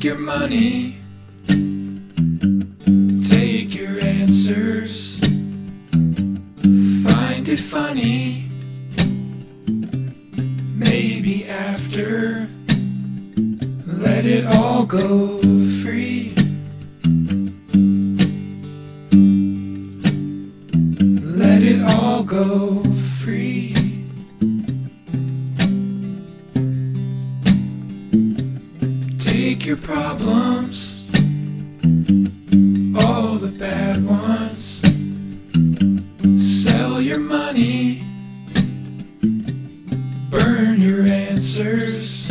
funny. Take your answers. Find it funny. Maybe after. Let it all go free. Your problems, all the bad ones. Sell your money, burn your answers,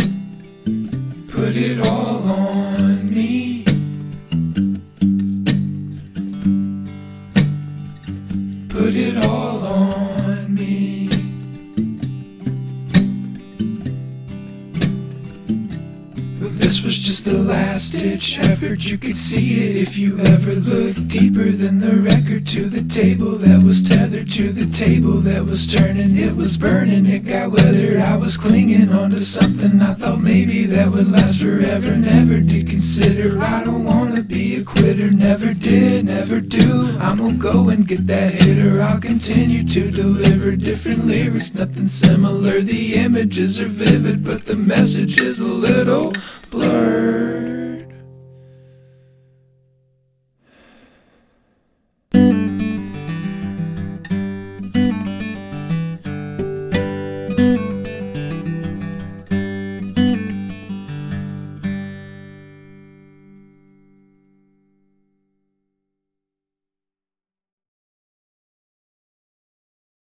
put it all on me. Put it all on me. This was just the last ditch effort. You could see it if you ever looked deeper than the record to the table that was tethered to the table that was turning. It was burning, it got weathered. I was clinging onto something I thought maybe that would last forever. Never did consider. I don't wanna be a quitter. Never did, never do. I'm gonna go and get that hitter. I'll continue to deliver different lyrics, nothing similar. The images are vivid, but the message is a little blurred.